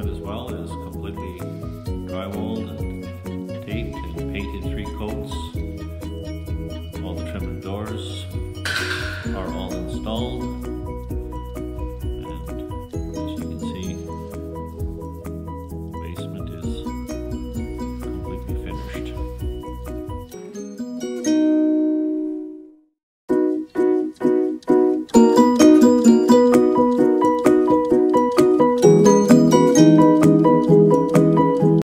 basement as well is completely drywalled and taped and painted three coats. All the trim and doors are all installed.